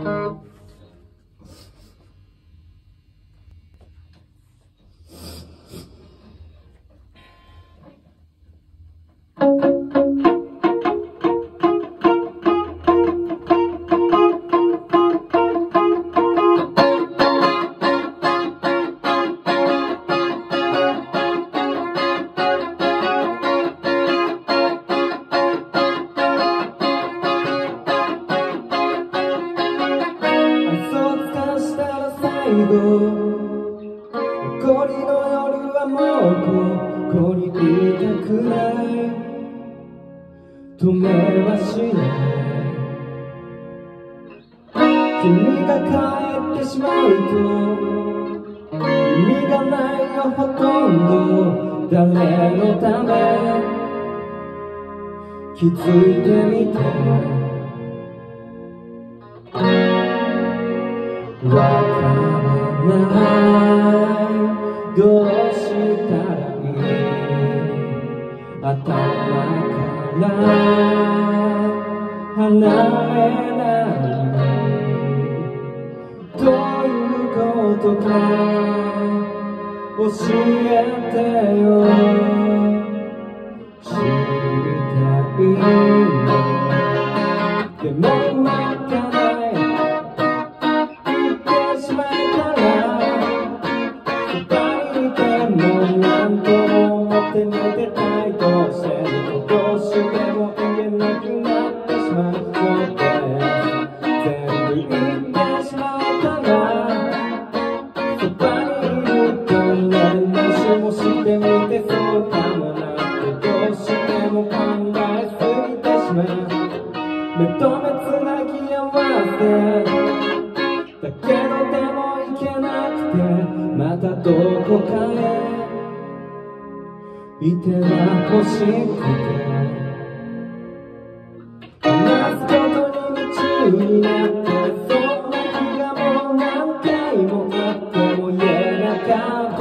Música 残りの夜はもうここにいたくない止めはしない君が帰ってしまうと意味がないよほとんど誰のため？気づいてみて。わないどうしたらいい頭から離れないどういうことか教えてよ知りたいでもわかな目と目つなぎ合わせたどこかへいては欲しくて。話すことに夢中になってそんな日がもう。何回もあっても言えなかった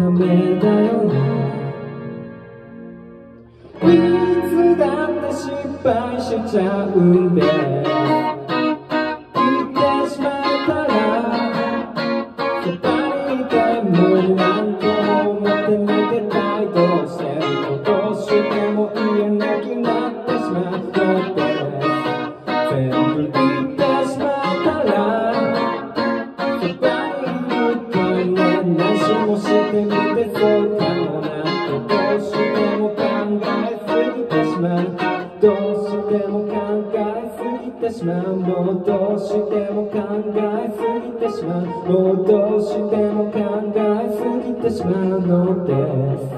ダメだよな。いつだって失敗しちゃうんで。どうしても考えすぎてしまうもうどうしても考えすぎてしまう。もうどうしても考えすぎてしまうのです。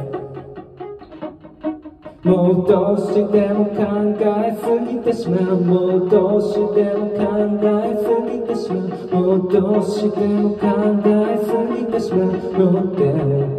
もうどう。しても考えすぎてしまう。もうどうしても考えすぎてしまう。もうどうしても考えすぎてしまうのです。